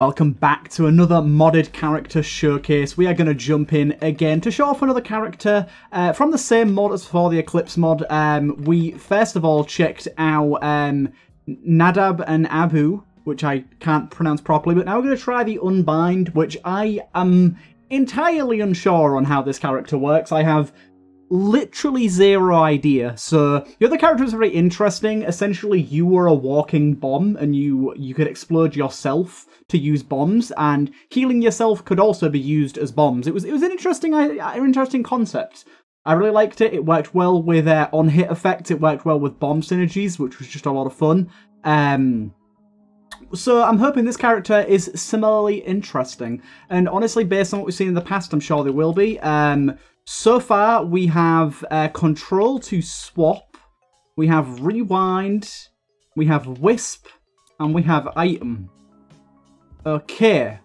Welcome back to another modded character showcase. We are going to jump in again to show off another character uh, from the same mod as for the Eclipse mod. Um, we first of all checked out um, Nadab and Abu, which I can't pronounce properly, but now we're going to try the Unbidden, which I am entirely unsure on how this character works. I have literally zero idea. So the other character is very interesting. Essentially, you were a walking bomb, and you you could explode yourself to use bombs, and healing yourself could also be used as bombs. It was it was an interesting uh, interesting concept. I really liked it. It worked well with uh, on hit effects. It worked well with bomb synergies, which was just a lot of fun. Um, so I'm hoping this character is similarly interesting. And honestly, based on what we've seen in the past, I'm sure they will be. Um, so far, we have uh, control to swap, we have rewind, we have wisp, and we have item. Okay.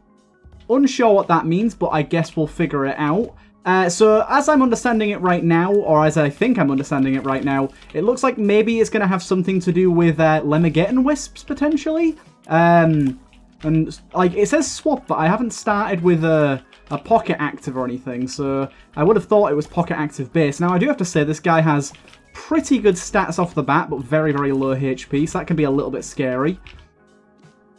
Unsure what that means, but I guess we'll figure it out. Uh, so, as I'm understanding it right now, or as I think I'm understanding it right now, it looks like maybe it's going to have something to do with uh, Lemegeton Wisps, potentially. Um, and, like, it says swap, but I haven't started with a, a pocket active or anything, so I would have thought it was pocket active base. Now, I do have to say, this guy has pretty good stats off the bat, but very, very low HP, so that can be a little bit scary.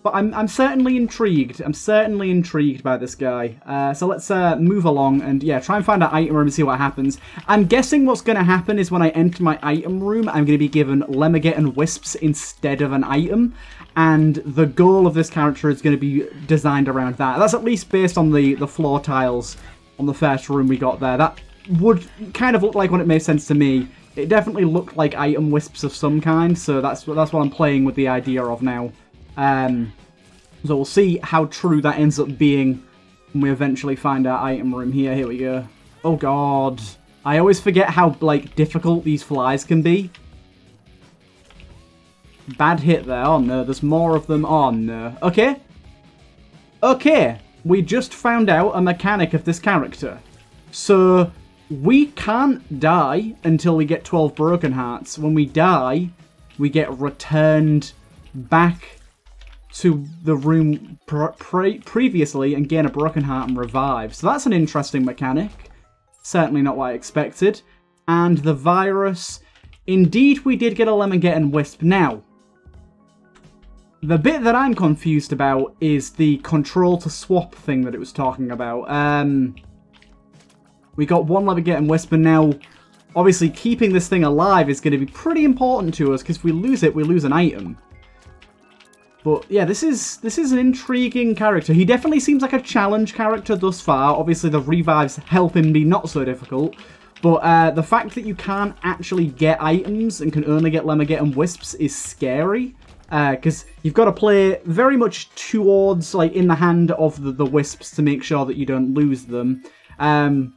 But I'm, I'm certainly intrigued. I'm certainly intrigued by this guy. Uh, so let's uh, move along and, yeah, try and find our item room and see what happens. I'm guessing what's going to happen is when I enter my item room, I'm going to be given Lemegeton Wisps instead of an item. And the goal of this character is going to be designed around that. That's at least based on the, the floor tiles on the first room we got there. That would kind of look like when it made sense to me. It definitely looked like item wisps of some kind, so that's, that's what I'm playing with the idea of now. Um, so we'll see how true that ends up being when we eventually find our item room here. Here we go. Oh god. I always forget how, like, difficult these flies can be. Bad hit there. Oh no, there's more of them. Oh no. Okay. Okay. We just found out a mechanic of this character. So, we can't die until we get 12 broken hearts. When we die, we get returned back to the room pre previously and gain a broken heart and revive. So that's an interesting mechanic. Certainly not what I expected. And the virus. Indeed, we did get a Lemegeton Wisp. Now, the bit that I'm confused about is the control to swap thing that it was talking about. Um, we got one Wisp, and now, obviously, keeping this thing alive is going to be pretty important to us, because if we lose it, we lose an item. But yeah, this is this is an intriguing character. He definitely seems like a challenge character thus far. Obviously, the revives help him be not so difficult. But uh, the fact that you can't actually get items and can only get Lemegeton Wisps is scary. Because uh, you've got to play very much towards, like, in the hand of the, the Wisps to make sure that you don't lose them. Um,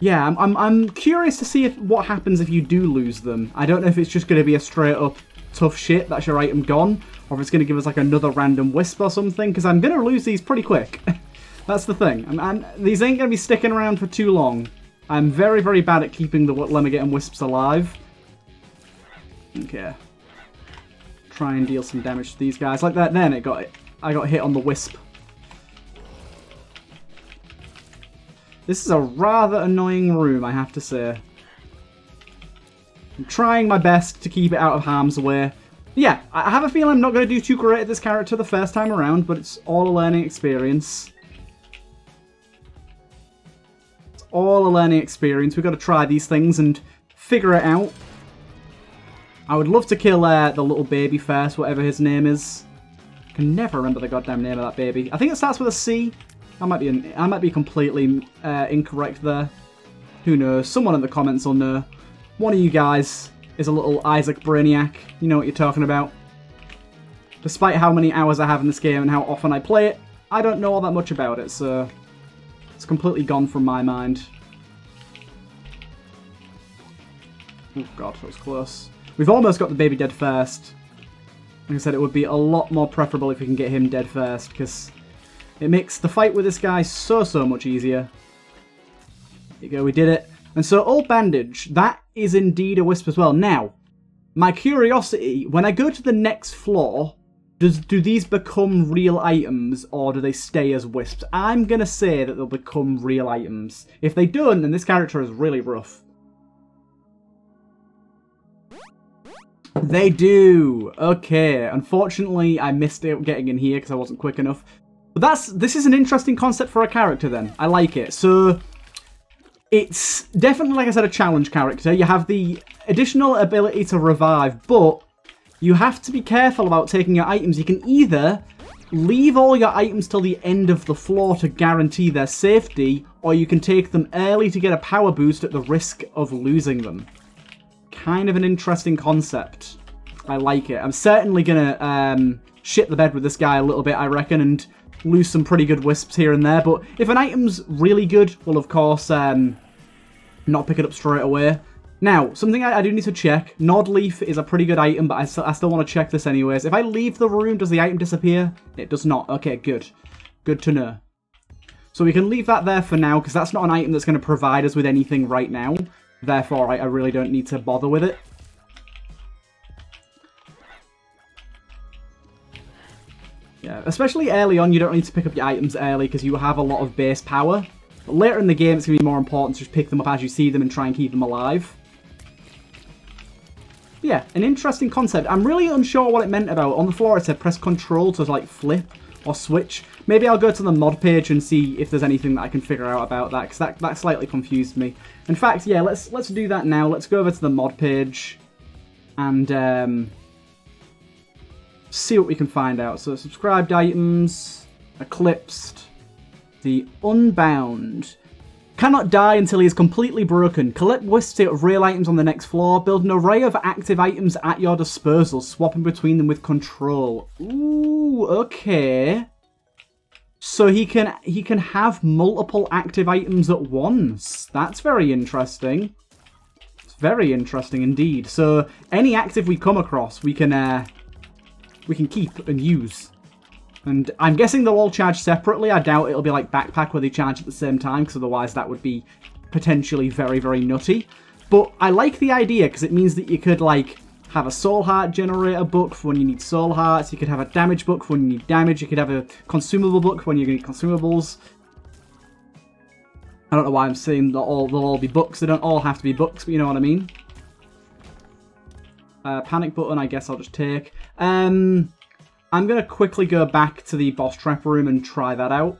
yeah, I'm, I'm, I'm curious to see if what happens if you do lose them. I don't know if it's just going to be a straight up tough shit, that's your item gone, or if it's going to give us like another random wisp or something, because I'm going to lose these pretty quick. that's the thing. And, and these ain't going to be sticking around for too long. I'm very, very bad at keeping the Lemegeton Wisps alive. Okay. Try and deal some damage to these guys. Like that then, it got. I got hit on the Wisp. This is a rather annoying room, I have to say. I'm trying my best to keep it out of harm's way. Yeah, I have a feeling I'm not going to do too great at this character the first time around, but it's all a learning experience. It's all a learning experience. We've got to try these things and figure it out. I would love to kill uh, the little baby first, whatever his name is. I can never remember the goddamn name of that baby. I think it starts with a C. I might be, I might be completely uh, incorrect there. Who knows? Someone in the comments will know one of you guys is a little Isaac Brainiac. You know what you're talking about. Despite how many hours I have in this game and how often I play it, I don't know all that much about it, so it's completely gone from my mind. Oh god, that was close. We've almost got the baby dead first. Like I said, it would be a lot more preferable if we can get him dead first, because it makes the fight with this guy so, so much easier. There you go, we did it. And so Old Bandage, that is indeed a wisp as well. Now, my curiosity, when I go to the next floor, does do these become real items or do they stay as wisps? I'm gonna say that they'll become real items. If they don't, then this character is really rough. They do. Okay. Unfortunately, I missed it getting in here because I wasn't quick enough. But that's this is an interesting concept for a character then. I like it. So it's definitely, like I said, a challenge character. You have the additional ability to revive, but you have to be careful about taking your items. You can either leave all your items till the end of the floor to guarantee their safety, or you can take them early to get a power boost at the risk of losing them. Kind of an interesting concept. I like it. I'm certainly going to um, shit the bed with this guy a little bit, I reckon, and lose some pretty good wisps here and there. But if an item's really good, well, of course, um, not pick it up straight away. Now, something I, I, do need to check. Nod Leaf is a pretty good item, but I, st I still want to check this anyways. If I leave the room, does the item disappear? It does not. Okay, good. Good to know. So we can leave that there for now, because that's not an item that's going to provide us with anything right now. Therefore, I, I really don't need to bother with it. Yeah, especially early on, you don't need to pick up your items early because you have a lot of base power. But later in the game, it's going to be more important to just pick them up as you see them and try and keep them alive. Yeah, an interesting concept. I'm really unsure what it meant about. On the floor it said press control to like flip or switch. Maybe I'll go to the mod page and see if there's anything that I can figure out about that, because that, that slightly confused me. In fact, yeah, let's let's do that now. Let's go over to the mod page and um, see what we can find out. So subscribed items, eclipsed, the unbound. Cannot die until he is completely broken. Collect wisps of real items on the next floor. Build an array of active items at your disposal, swapping between them with control. Ooh, okay. So he can he can have multiple active items at once. That's very interesting. It's very interesting indeed. So any active we come across, we can uh, we can keep and use. And I'm guessing they'll all charge separately. I doubt it'll be like Backpack where they charge at the same time, because otherwise that would be potentially very, very nutty. But I like the idea, because it means that you could, like, have a soul heart generator book for when you need soul hearts. You could have a damage book for when you need damage. You could have a consumable book when you need consumables. I don't know why I'm saying that all they'll all be books. They don't all have to be books, but you know what I mean. Uh, panic button, I guess I'll just take. Um, I'm going to quickly go back to the boss trap room and try that out.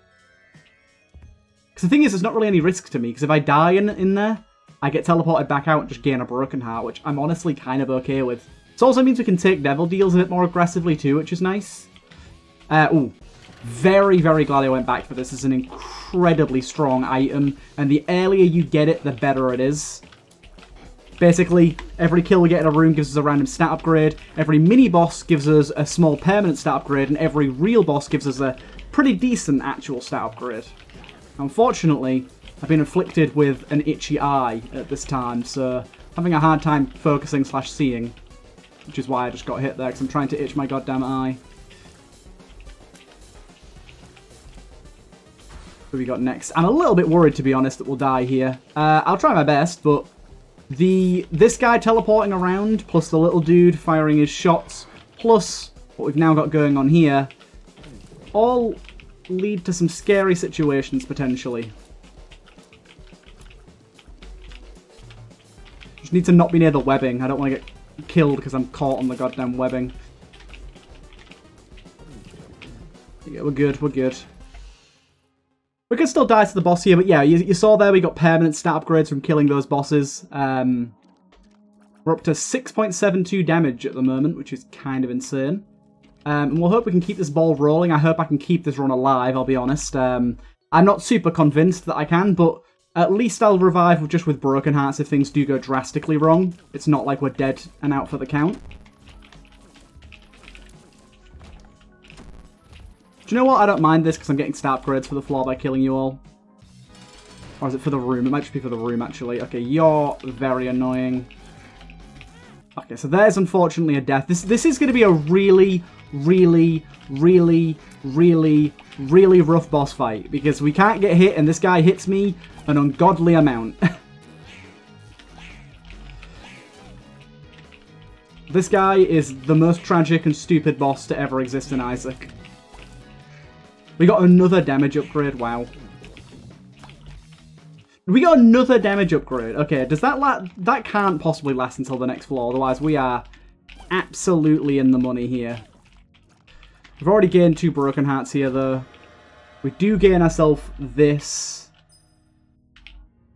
Because the thing is, there's not really any risk to me, because if I die in, in there, I get teleported back out and just gain a broken heart, which I'm honestly kind of okay with. It also means we can take devil deals a bit more aggressively too, which is nice. Uh, ooh, very, very glad I went back for this. It's an incredibly strong item, and the earlier you get it, the better it is. Basically, every kill we get in a room gives us a random stat upgrade, every mini-boss gives us a small permanent stat upgrade, and every real boss gives us a pretty decent actual stat upgrade. Unfortunately, I've been afflicted with an itchy eye at this time, so having a hard time focusing slash seeing, which is why I just got hit there, because I'm trying to itch my goddamn eye. Who we got next? I'm a little bit worried, to be honest, that we'll die here. Uh, I'll try my best, but the This guy teleporting around, plus the little dude firing his shots, plus what we've now got going on here, all lead to some scary situations, potentially. Just need to not be near the webbing. I don't want to get killed because I'm caught on the goddamn webbing. Yeah, we're good, we're good. We could still die to the boss here, but yeah, you, you saw there we got permanent stat upgrades from killing those bosses. Um, we're up to 6.72 damage at the moment, which is kind of insane. Um, and we'll hope we can keep this ball rolling. I hope I can keep this run alive, I'll be honest. Um, I'm not super convinced that I can, but at least I'll revive just with broken hearts if things do go drastically wrong. It's not like we're dead and out for the count. Do you know what? I don't mind this because I'm getting stat upgrades for the floor by killing you all. Or is it for the room? It might just be for the room, actually. Okay, you're very annoying. Okay, so there's unfortunately a death. This this is going to be a really, really, really, really, really rough boss fight. Because we can't get hit, and this guy hits me an ungodly amount. This guy is the most tragic and stupid boss to ever exist in Isaac. We got another damage upgrade, wow. We got another damage upgrade. Okay, does that la that can't possibly last until the next floor, otherwise we are absolutely in the money here. We've already gained two broken hearts here though. We do gain ourselves this.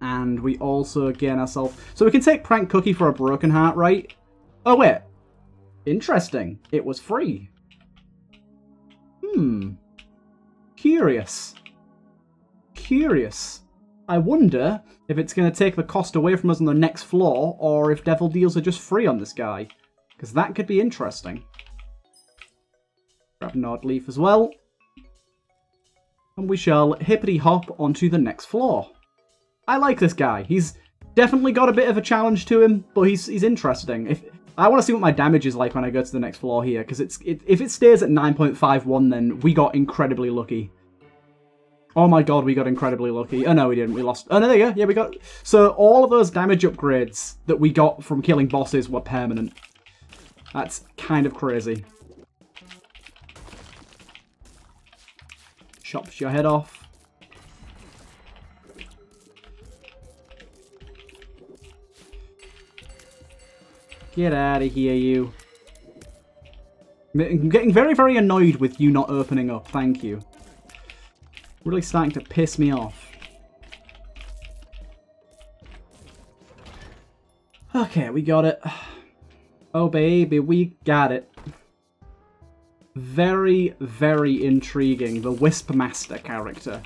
And we also gain ourselves... So we can take Prank Cookie for a broken heart, right? Oh, wait. Interesting. It was free. Hmm. Curious. Curious. I wonder if it's going to take the cost away from us on the next floor, or if Devil Deals are just free on this guy. Because that could be interesting. Grab Nod Leaf as well. And we shall hippity hop onto the next floor. I like this guy. He's definitely got a bit of a challenge to him, but he's he's interesting. If I want to see what my damage is like when I go to the next floor here, because it's it, if it stays at 9.51, then we got incredibly lucky. Oh my god, we got incredibly lucky. Oh no, we didn't. We lost. Oh no, there you go. Yeah, we got... So all of those damage upgrades that we got from killing bosses were permanent. That's kind of crazy. Chops your head off. Get out of here, you. I'm getting very, very annoyed with you not opening up. Thank you. Really starting to piss me off. Okay, we got it. Oh, baby, we got it. Very, very intriguing. The Wisp Master character.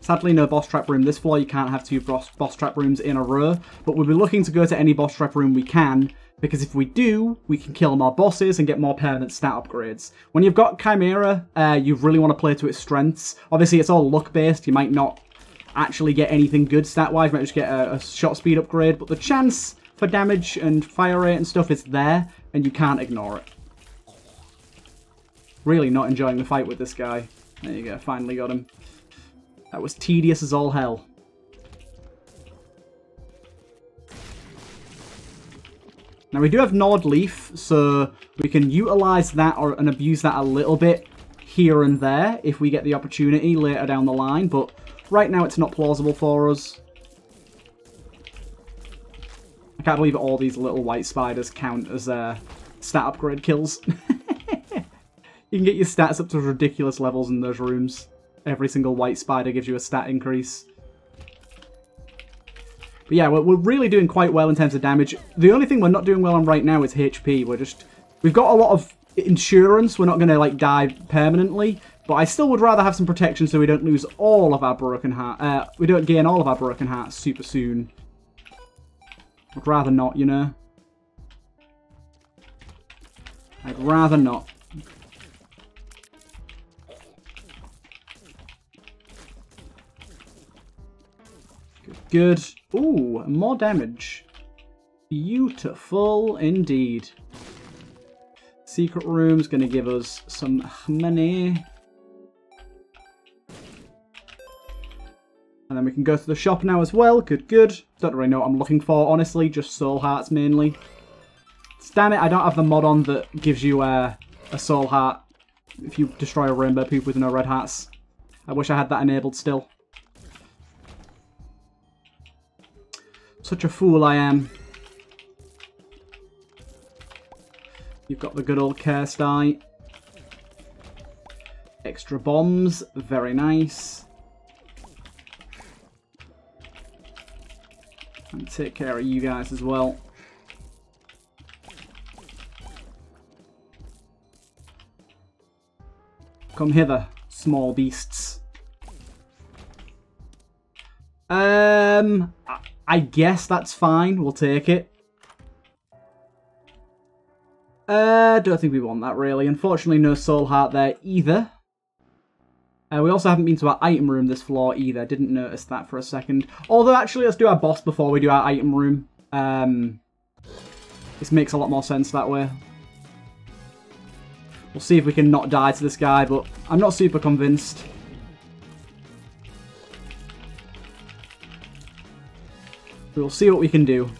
Sadly, no boss trap room this floor. You can't have two boss, boss trap rooms in a row. But we'll be looking to go to any boss trap room we can. Because if we do, we can kill more bosses and get more permanent stat upgrades. When you've got Chimera, uh, you really want to play to its strengths. Obviously, it's all luck-based. You might not actually get anything good stat-wise. You might just get a, a shot speed upgrade. But the chance for damage and fire rate and stuff is there, and you can't ignore it. Really not enjoying the fight with this guy. There you go, finally got him. That was tedious as all hell. Now we do have Nod Leaf, so we can utilise that or and abuse that a little bit here and there if we get the opportunity later down the line, but right now it's not plausible for us. Can't believe all these little white spiders count as uh, stat upgrade kills. you can get your stats up to ridiculous levels in those rooms every single white spider gives you a stat increase. But yeah, we're, we're really doing quite well in terms of damage. The only thing we're not doing well on right now is HP. We're just... We've got a lot of insurance. We're not going to, like, die permanently. But I still would rather have some protection so we don't lose all of our broken heart. Uh, we don't gain all of our broken hearts super soon. I'd rather not, you know? I'd rather not. Good. Ooh, more damage. Beautiful indeed. Secret room's to give us some money. And then we can go to the shop now as well. Good, good. Don't really know what I'm looking for, honestly. Just soul hearts mainly. Damn it, I don't have the mod on that gives you uh, a soul heart if you destroy a rainbow poop with no red hearts. I wish I had that enabled still. Such a fool I am. You've got the good old cursed eye. Extra bombs, very nice. Take care of you guys as well. Come hither, small beasts. Um, I guess that's fine. We'll take it. Uh, don't think we want that, really. Unfortunately, no soul heart there either. Uh, we also haven't been to our item room this floor either. Didn't notice that for a second. Although, actually, let's do our boss before we do our item room. Um, this makes a lot more sense that way. We'll see if we can not die to this guy, but I'm not super convinced. We'll see what we can do.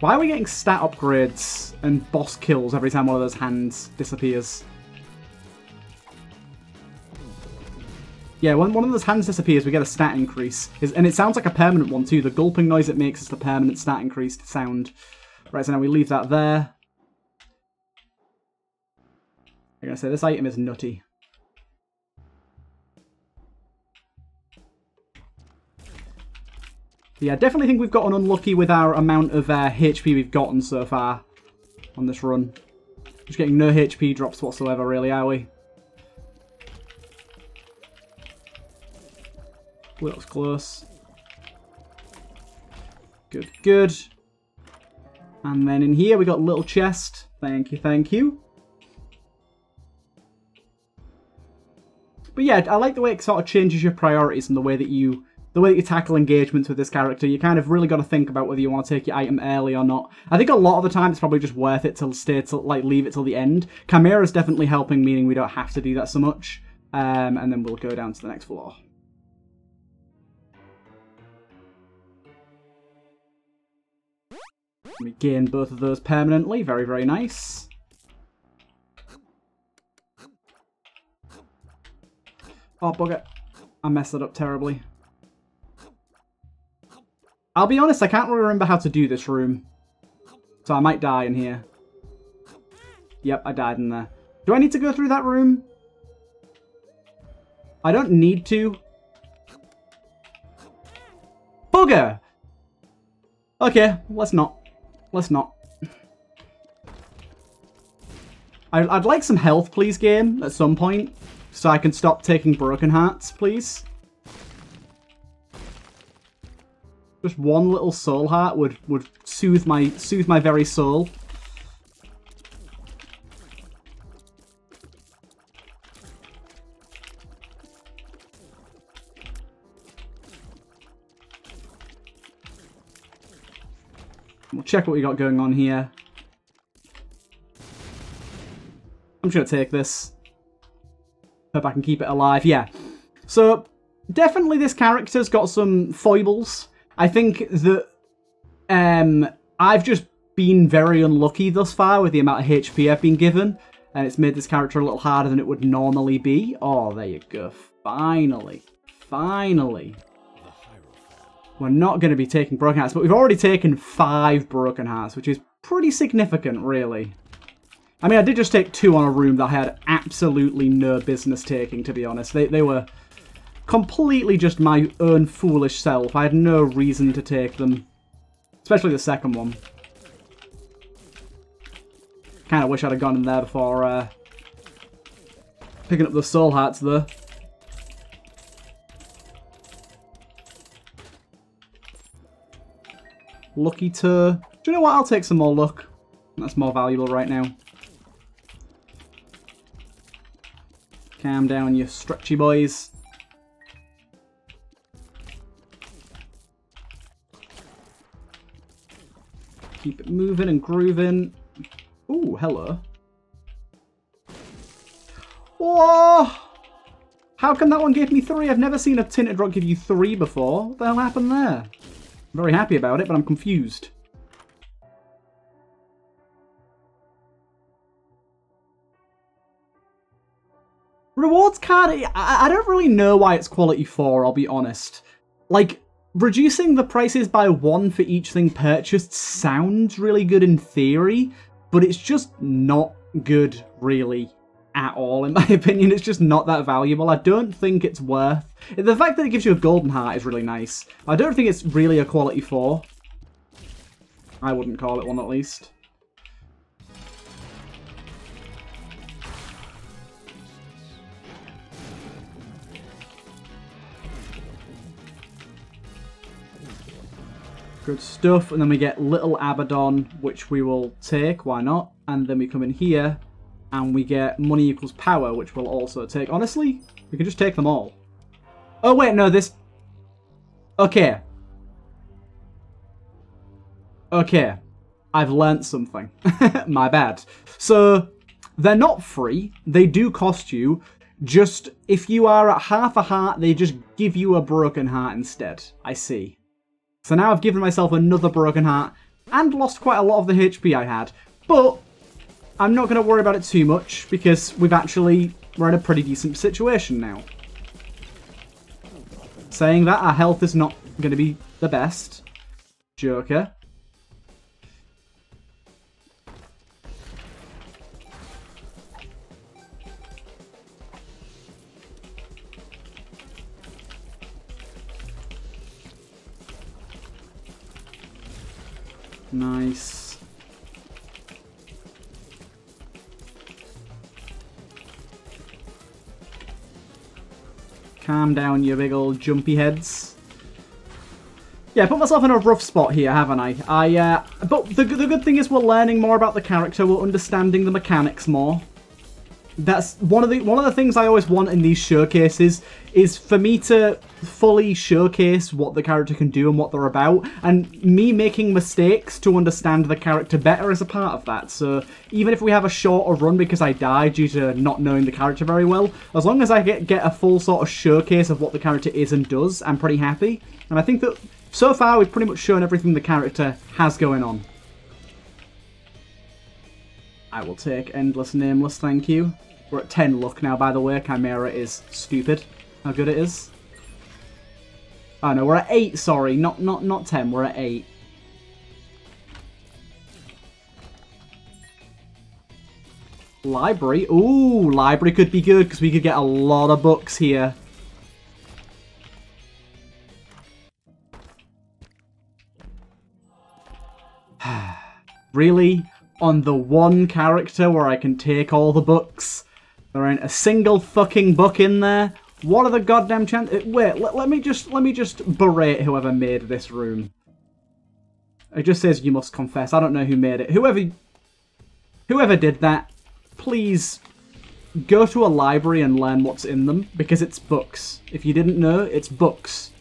Why are we getting stat upgrades and boss kills every time one of those hands disappears? Yeah, when one of those hands disappears, we get a stat increase. And it sounds like a permanent one too. The gulping noise it makes is the permanent stat increased sound. Right, so now we leave that there. I'm going to say this item is nutty. Yeah, I definitely think we've gotten unlucky with our amount of uh, HP we've gotten so far on this run. Just getting no HP drops whatsoever, really, are we? Well, that was close. Good, good. And then in here we got a little chest. Thank you, thank you. But yeah, I like the way it sort of changes your priorities and the way that you the way that you tackle engagements with this character, you kind of really got to think about whether you want to take your item early or not. I think a lot of the time it's probably just worth it to stay to like leave it till the end. Chimera's definitely helping, meaning we don't have to do that so much. Um, and then we'll go down to the next floor. Gain both of those permanently. Very, very nice. Oh, bugger. I messed it up terribly. I'll be honest, I can't really remember how to do this room. So I might die in here. Yep, I died in there. Do I need to go through that room? I don't need to. Bugger! Okay, let's not. Let's not. I'd like some health, please, game, at some point. So I can stop taking broken hearts, please. Just one little soul heart would, would soothe my soothe my very soul. Check what we got going on here. I'm just going to take this. Hope I can keep it alive. Yeah. So, definitely this character's got some foibles. I think that um, I've just been very unlucky thus far with the amount of HP I've been given, and it's made this character a little harder than it would normally be. Oh, there you go. Finally. Finally. We're not going to be taking Broken Hearts, but we've already taken five Broken Hearts, which is pretty significant, really. I mean, I did just take two on a room that I had absolutely no business taking, to be honest. They, they were completely just my own foolish self. I had no reason to take them. Especially the second one. Kind of wish I'd have gone in there before uh, picking up the soul hearts though. Lucky to... Do you know what? I'll take some more luck. That's more valuable right now. Calm down, you stretchy boys. Keep it moving and grooving. Ooh, hello. Whoa! How come that one gave me three? I've never seen a tinted rock give you three before. What the hell happened there? Very happy about it, but I'm confused. Rewards card, I, I don't really know why it's quality 4, I'll be honest. Like, reducing the prices by one for each thing purchased sounds really good in theory, but it's just not good, really, at all, in my opinion. It's just not that valuable. I don't think it's worth... The fact that it gives you a golden heart is really nice. I don't think it's really a quality 4. I wouldn't call it one, at least. Good stuff. And then we get Little Abaddon, which we will take. Why not? And then we come in here and we get money equals power, which we'll also take. Honestly, we can just take them all. Oh, wait, no, this... Okay. Okay. I've learnt something. My bad. So, they're not free. They do cost you. just if you are at half a heart, they just give you a broken heart instead. I see. So now I've given myself another broken heart and lost quite a lot of the HP I had. But I'm not going to worry about it too much because we've actually, we're in a pretty decent situation now. Saying that, our health is not going to be the best. Joker. Nice. Calm down, you big old jumpy heads. Yeah, I put myself in a rough spot here, haven't I? I, uh, but the, the good thing is we're learning more about the character, we're understanding the mechanics more that's one of the one of the things I always want in these showcases is for me to fully showcase what the character can do and what they're about, and me making mistakes to understand the character better as a part of that. So even if we have a shorter run because I die due to not knowing the character very well, as long as I get get a full sort of showcase of what the character is and does, I'm pretty happy. And I think that so far we've pretty much shown everything the character has going on. I will take Endless Nameless, thank you. We're at 10 luck now, by the way. Chimera is stupid. How good it is. Oh no, we're at 8, sorry. Not not not 10, we're at 8. Library? Ooh, library could be good because we could get a lot of books here. really? On the one character where I can take all the books? There ain't a single fucking book in there. What are the goddamn chances? Uh, wait, let, let me just let me just berate whoever made this room. It just says you must confess. I don't know who made it. Whoever whoever did that, please go to a library and learn what's in them because it's books. If you didn't know, it's books.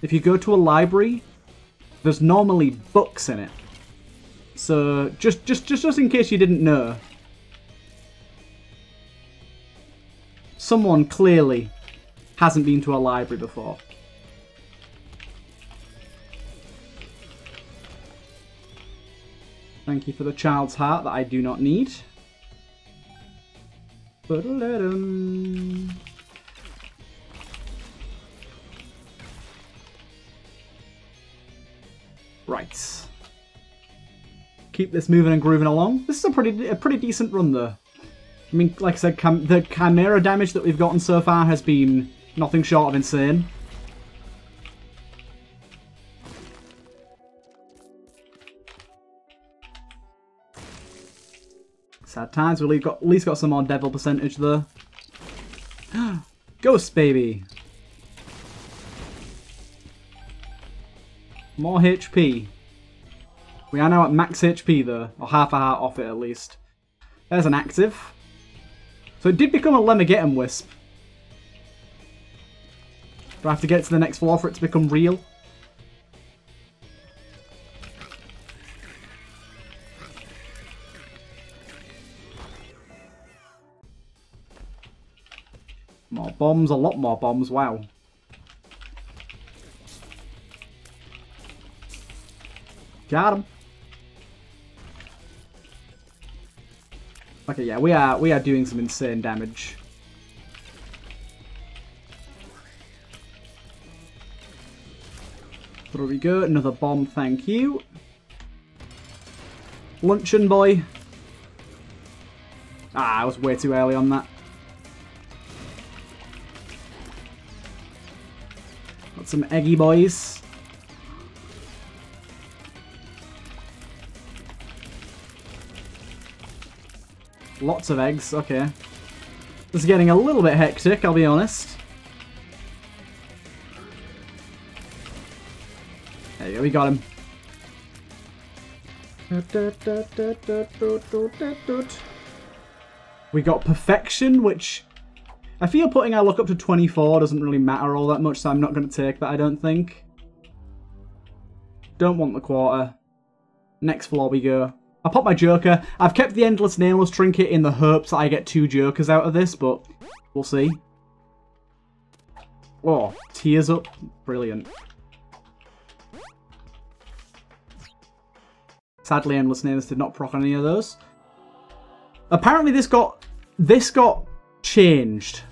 If you go to a library, there's normally books in it. So just just just just in case you didn't know, Someone clearly hasn't been to a library before. Thank you for the child's heart that I do not need. Right. Keep this moving and grooving along. This is a pretty a pretty decent run though. I mean, like I said, the Chimera damage that we've gotten so far has been nothing short of insane. Sad times, we've got, at least got some more devil percentage there. Ghost baby! More HP. We are now at max HP though, or half a heart off it at least. There's an active. So it did become a Lemegeton Wisp. Do I have to get to the next floor for it to become real? More bombs, a lot more bombs, wow. Got him. Okay, yeah, we are we are doing some insane damage. There we go, another bomb, thank you. Luncheon boy. Ah, I was way too early on that. Got some eggy boys. Lots of eggs, okay. This is getting a little bit hectic, I'll be honest. There you go, we got him. We got Perfection, which I feel putting our luck up to 24 doesn't really matter all that much, so I'm not going to take that, I don't think. Don't want the quarter. Next floor we go. I pop my Joker. I've kept the Endless Nameless Trinket in the hopes that I get two Jokers out of this, but we'll see. Oh, tears up. Brilliant. Sadly, Endless Nameless did not proc on any of those. Apparently this got this got changed.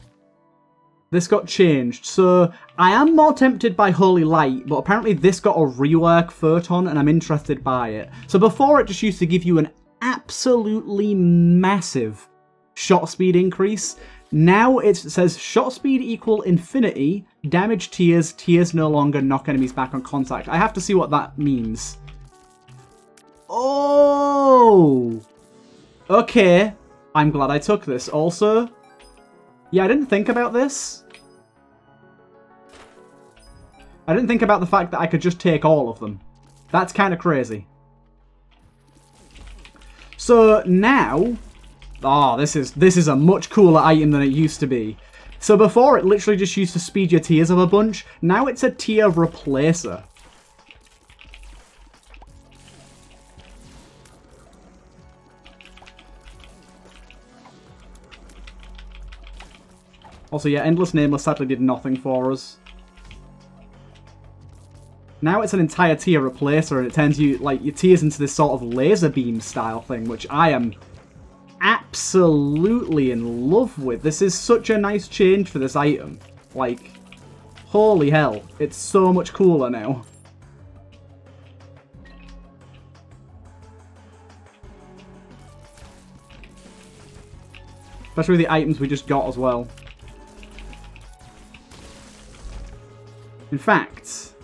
This got changed. So I am more tempted by Holy Light, but apparently this got a rework photon and I'm interested by it. So before it just used to give you an absolutely massive shot speed increase. Now it says shot speed equal infinity, damage tears, tears no longer knock enemies back on contact. I have to see what that means. Oh! Okay, I'm glad I took this. Also, yeah, I didn't think about this. I didn't think about the fact that I could just take all of them. That's kind of crazy. So now, oh, this is this is a much cooler item than it used to be. So before, it literally just used to speed your tears up a bunch. Now it's a tear replacer. Also, yeah, Endless Nameless sadly did nothing for us. Now it's an entire tear replacer and it turns you, like, your tears into this sort of laser beam style thing, which I am absolutely in love with. This is such a nice change for this item. Like, holy hell, it's so much cooler now. Especially the items we just got as well. In fact...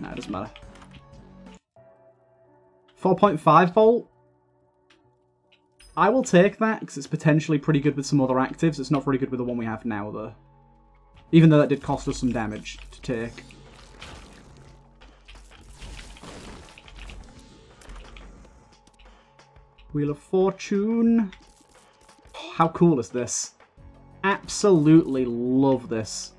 No, it doesn't matter. 4.5 volt? I will take that, because it's potentially pretty good with some other actives. It's not very good with the one we have now, though. Even though that did cost us some damage to take. Wheel of Fortune. How cool is this? Absolutely love this.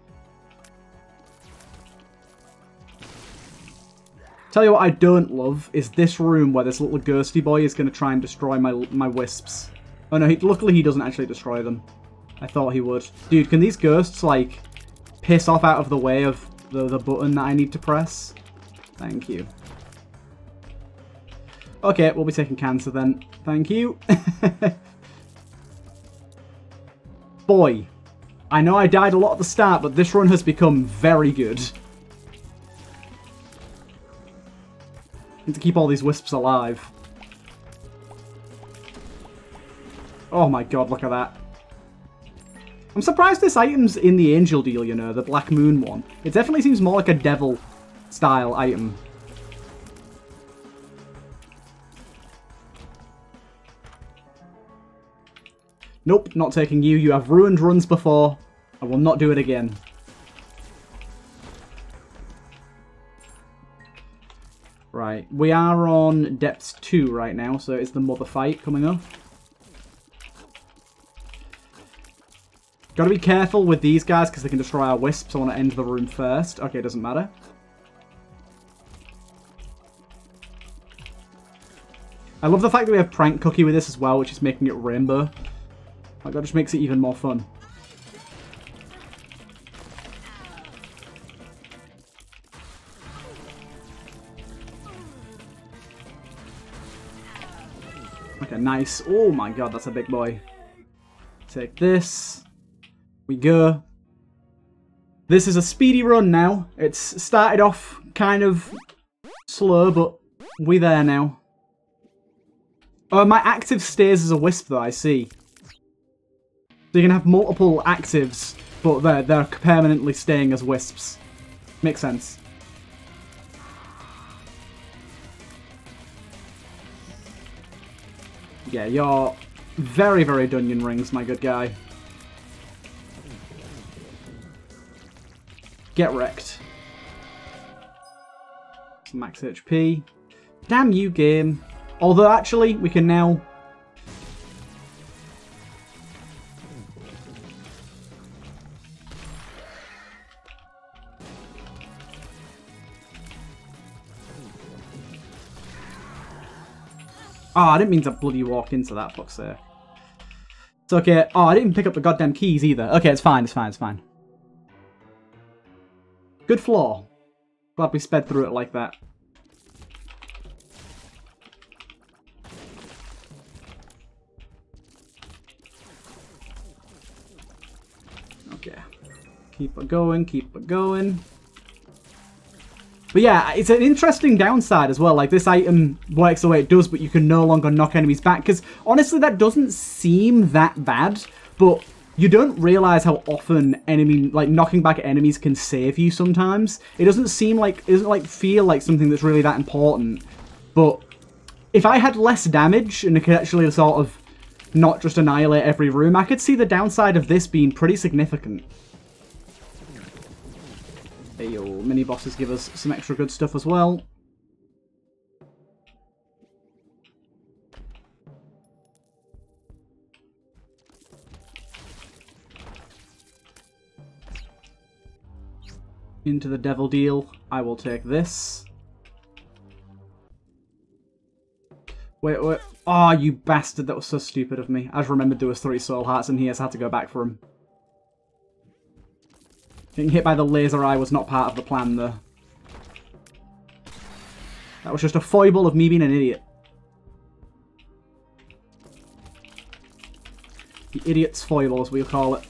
Tell you what I don't love is this room where this little ghosty boy is going to try and destroy my my wisps. Oh no, he, luckily he doesn't actually destroy them. I thought he would. Dude, can these ghosts, like, piss off out of the way of the, the button that I need to press? Thank you. Okay, we'll be taking cancer then. Thank you. Boy, I know I died a lot at the start, but this run has become very good. Need to keep all these wisps alive. Oh my god, look at that. I'm surprised this item's in the Angel deal, you know, the Black Moon one. It definitely seems more like a Devil style item. Nope, not taking you. You have ruined runs before. I will not do it again. Right, we are on depths 2 right now, so it's the mother fight coming up. Gotta be careful with these guys because they can destroy our wisps. I want to end the room first. Okay, it doesn't matter. I love the fact that we have Prank Cookie with this as well, which is making it rainbow. Like, that just makes it even more fun. Nice. Oh my god, that's a big boy. Take this. We go. This is a speedy run now. It's started off kind of slow, but we there now. Oh, my active stays as a wisp, though, I see. So you can have multiple actives, but they're, they're permanently staying as wisps. Makes sense. Yeah, you're very, very Dunyan Rings, my good guy. Get wrecked. Max HP. Damn you, game. Although, actually, we can now... Oh, I didn't mean to bloody walk into that, fuck's sake. It's okay. Oh, I didn't even pick up the goddamn keys either. Okay, it's fine, it's fine, it's fine. Good floor. Glad we sped through it like that. Okay. Keep it going, keep it going. But yeah, it's an interesting downside as well. Like, this item works the way it does, but you can no longer knock enemies back. Because, honestly, that doesn't seem that bad. But you don't realize how often enemy, like, knocking back enemies can save you sometimes. It doesn't seem like, it doesn't, like, feel like something that's really that important. But if I had less damage and could actually sort of not just annihilate every room, I could see the downside of this being pretty significant. Ayo, mini bosses give us some extra good stuff as well. Into the devil deal. I will take this. Wait, wait. Oh, you bastard. That was so stupid of me. I just remembered there was three soul hearts in here, so I had to go back for them. Getting hit by the laser eye was not part of the plan, though. That was just a foible of me being an idiot. The idiot's foible, as we'll call it.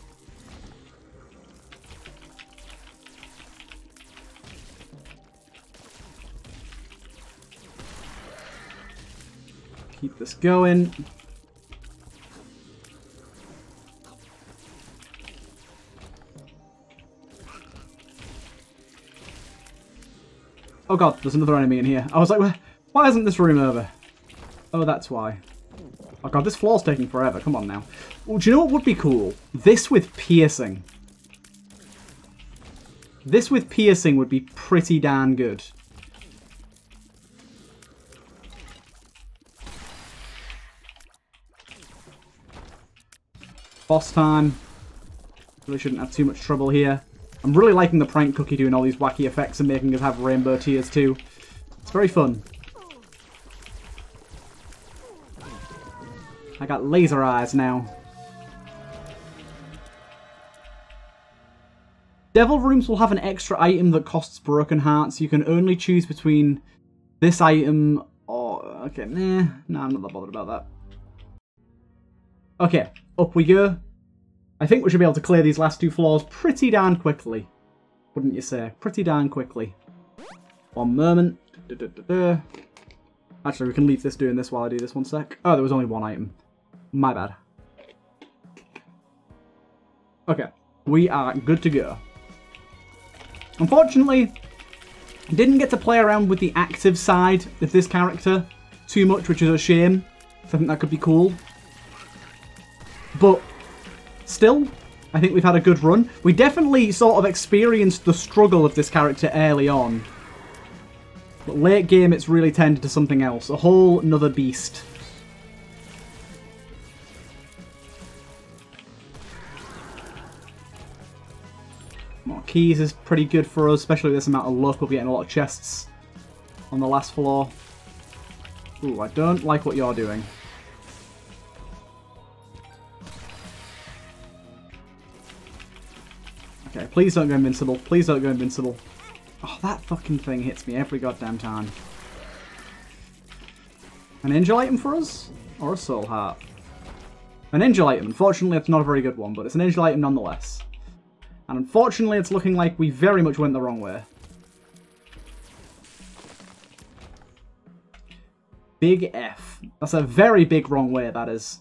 Keep this going. Oh god, there's another enemy in here. I was like, why isn't this room over? Oh, that's why. Oh god, this floor's taking forever. Come on now. Well, do you know what would be cool? This with piercing. This with piercing would be pretty darn good. Boss time. Really shouldn't have too much trouble here. I'm really liking the prank cookie doing all these wacky effects and making us have rainbow tears too. It's very fun. I got laser eyes now. Devil Rooms will have an extra item that costs Broken Hearts. You can only choose between this item or... Okay, nah. Nah, I'm not that bothered about that. Okay, up we go. I think we should be able to clear these last two floors pretty darn quickly. Wouldn't you say? Pretty darn quickly. One moment. Actually, we can leave this doing this while I do this one sec. Oh, there was only one item. My bad. Okay, we are good to go. Unfortunately, didn't get to play around with the active side of this character too much, which is a shame. I think that could be cool. But still, I think we've had a good run. We definitely sort of experienced the struggle of this character early on. But late game, it's really tended to something else. A whole another beast. More keys is pretty good for us, especially this amount of luck. We'll be getting a lot of chests on the last floor. Ooh, I don't like what you're doing. Okay, please don't go invincible. Please don't go invincible. Oh, that fucking thing hits me every goddamn time. An angel item for us? Or a soul heart? An angel item. Unfortunately, it's not a very good one, but it's an angel item nonetheless. And unfortunately, it's looking like we very much went the wrong way. Big F. That's a very big wrong way, that is.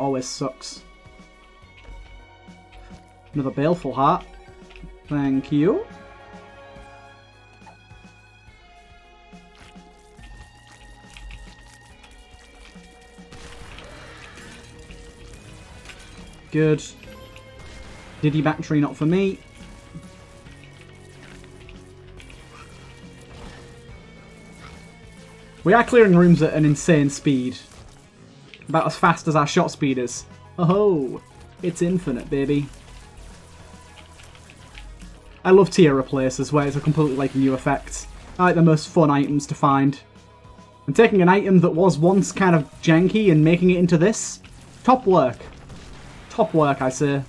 Always sucks. Another baleful heart. Thank you. Good. Diddy battery not for me. We are clearing rooms at an insane speed. About as fast as our shot speed is. Oh, ho, it's infinite, baby. I love tear replacers where it's a completely like new effect. I like the most fun items to find. And taking an item that was once kind of janky and making it into this, top work. Top work, I say.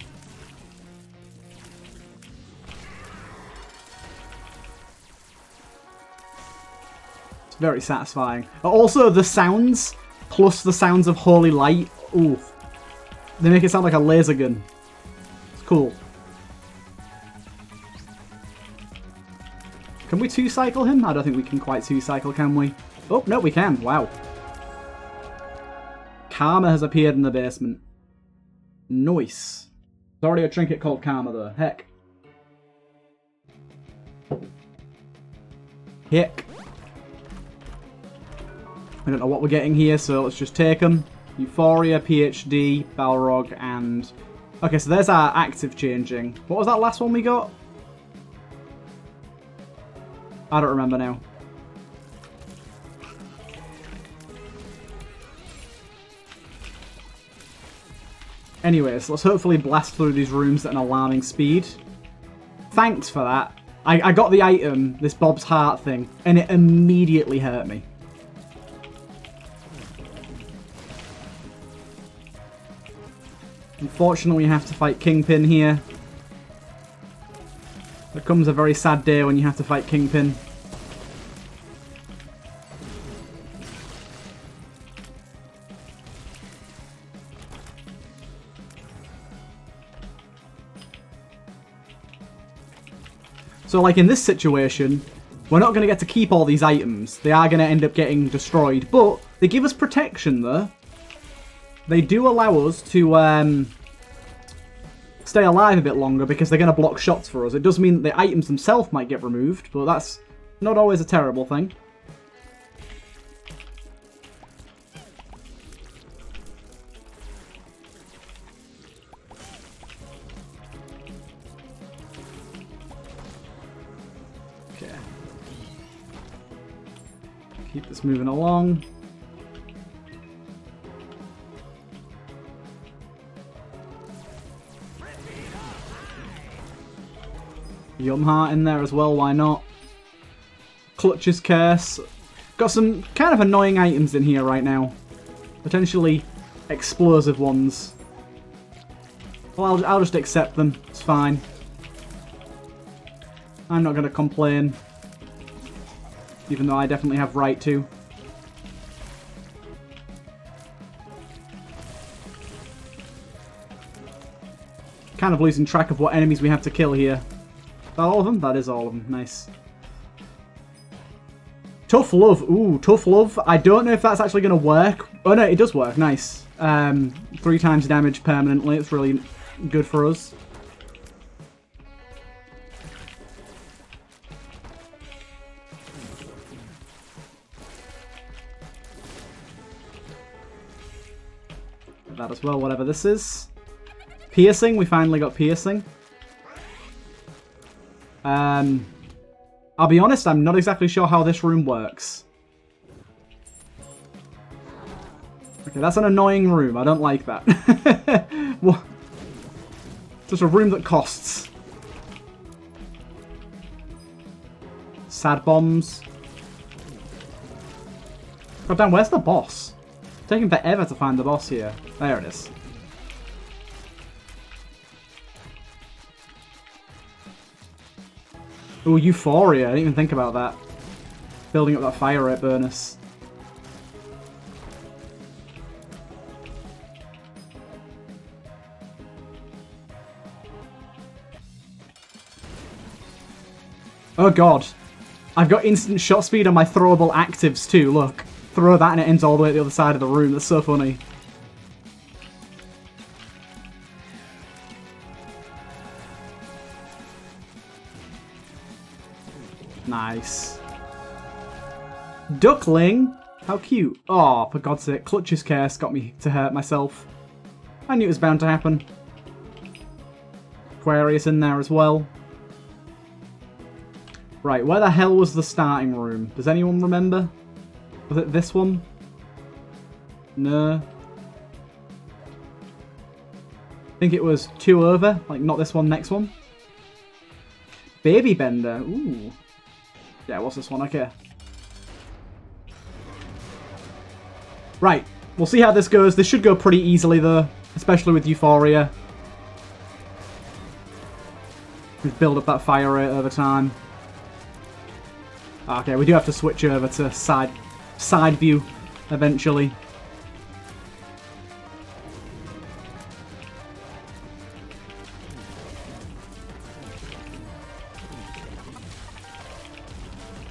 It's very satisfying. Also, the sounds, plus the sounds of Holy Light, ooh, they make it sound like a laser gun. It's cool. Can we two-cycle him? I don't think we can quite two-cycle, can we? Oh, no, we can. Wow. Karma has appeared in the basement. Nice. It's already a trinket called Karma, though. Heck. Heck. I don't know what we're getting here, so let's just take them. Euphoria, PhD, Balrog, and... Okay, so there's our active changing. What was that last one we got? I don't remember now. Anyways, let's hopefully blast through these rooms at an alarming speed. Thanks for that. I, I got the item, this Bob's Heart thing, and it immediately hurt me. Unfortunately, we have to fight Kingpin here. There comes a very sad day when you have to fight Kingpin. So like in this situation, we're not going to get to keep all these items. They are going to end up getting destroyed. But they give us protection though. They do allow us to um, stay alive a bit longer because they're going to block shots for us. It does mean that the items themselves might get removed, but that's not always a terrible thing. Okay. Keep this moving along. Yum Heart in there as well, why not? Clutch's Curse. Got some kind of annoying items in here right now. Potentially explosive ones. Well, I'll, I'll just accept them. It's fine. I'm not going to complain. Even though I definitely have right to. Kind of losing track of what enemies we have to kill here that all of them? That is all of them. Nice. Tough love. Ooh, tough love. I don't know if that's actually going to work. Oh, no, it does work. Nice. Um, three times damage permanently. It's really good for us. That as well, whatever this is. Piercing. We finally got piercing. Um, I'll be honest, I'm not exactly sure how this room works. Okay, that's an annoying room. I don't like that. what? Just a room that costs. Sad bombs. God damn, where's the boss? Taking forever to find the boss here. There it is. Oh, Euphoria. I didn't even think about that. Building up that fire rate bonus. Oh god. I've got instant shot speed on my throwable actives too, look. Throw that and it ends all the way to the other side of the room. That's so funny. Nice. Duckling? How cute. Oh, for God's sake, Clutch's Curse got me to hurt myself. I knew it was bound to happen. Aquarius in there as well. Right, where the hell was the starting room? Does anyone remember? Was it this one? No. I think it was two over, like not this one, next one. Baby Bender, ooh. Yeah, what's this one? Okay. Right, we'll see how this goes. This should go pretty easily, though, especially with Euphoria. Just build up that fire rate over time. Ah, okay, we do have to switch over to side side view eventually.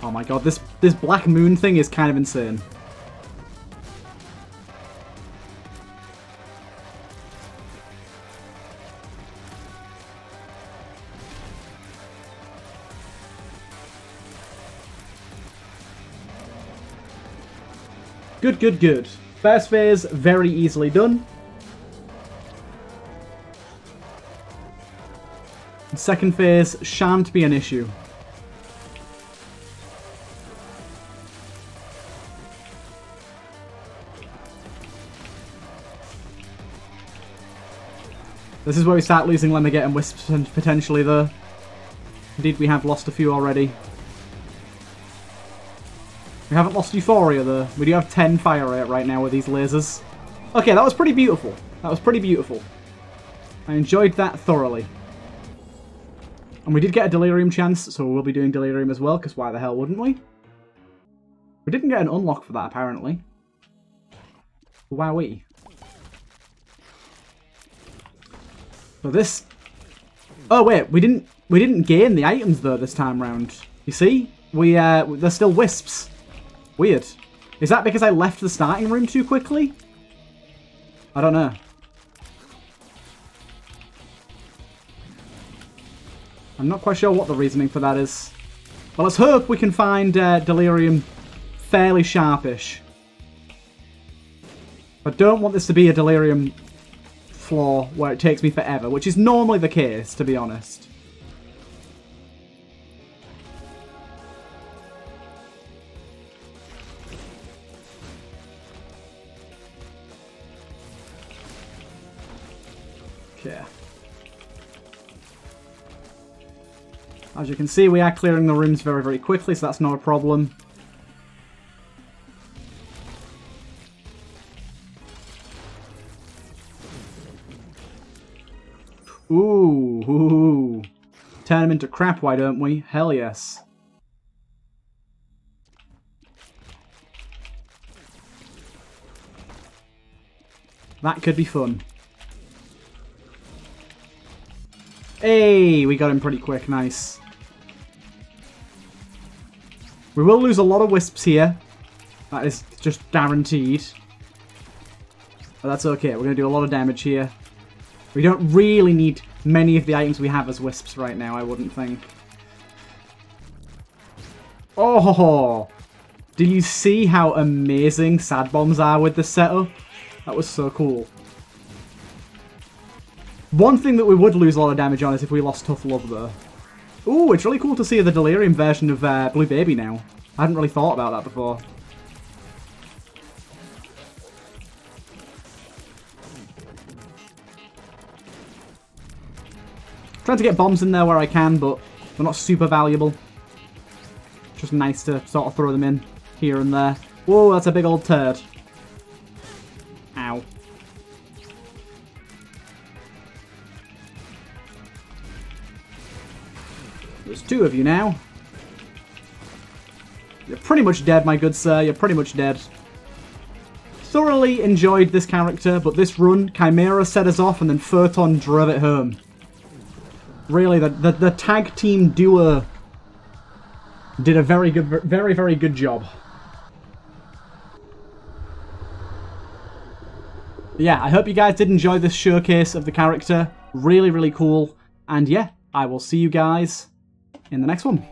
Oh my god, this this black moon thing is kind of insane. Good, good, good. First phase, very easily done. Second phase shan't be an issue. This is where we start losing Lemegeton and Wisps potentially though. Indeed, we have lost a few already. We haven't lost Euphoria though. We do have 10 fire rate right now with these lasers. Okay, that was pretty beautiful. That was pretty beautiful. I enjoyed that thoroughly. And we did get a Delirium chance, so we'll be doing Delirium as well, because why the hell wouldn't we? We didn't get an unlock for that, apparently. Wowee. So this... Oh, wait, we didn't we didn't gain the items, though, this time round. You see? We, uh, they're still wisps. Weird. Is that because I left the starting room too quickly? I don't know. I'm not quite sure what the reasoning for that is. Well, let's hope we can find uh, Delirium fairly sharpish. I don't want this to be a Delirium floor where it takes me forever, which is normally the case, to be honest. Okay. As you can see, we are clearing the rooms very, very quickly, so that's not a problem. Ooh, ooh. Turn them into crap, why don't we? Hell yes. That could be fun. Hey, we got him pretty quick. Nice. We will lose a lot of wisps here. That is just guaranteed. But that's okay. We're going to do a lot of damage here. We don't really need many of the items we have as wisps right now, I wouldn't think. Oh! Do you see how amazing sad bombs are with this setup? That was so cool. One thing that we would lose a lot of damage on is if we lost Tough Love, though. Ooh, it's really cool to see the Delirium version of uh, Blue Baby now. I hadn't really thought about that before. Trying to get bombs in there where I can, but they're not super valuable. Just nice to sort of throw them in here and there. Whoa, that's a big old turd. Ow. There's two of you now. You're pretty much dead, my good sir. You're pretty much dead. Thoroughly enjoyed this character, but this run, Chimera set us off and then Photon drove it home. Really, the, the, the tag team duo did a very good, very, very good job. Yeah, I hope you guys did enjoy this showcase of the character. Really, really cool. And yeah, I will see you guys in the next one.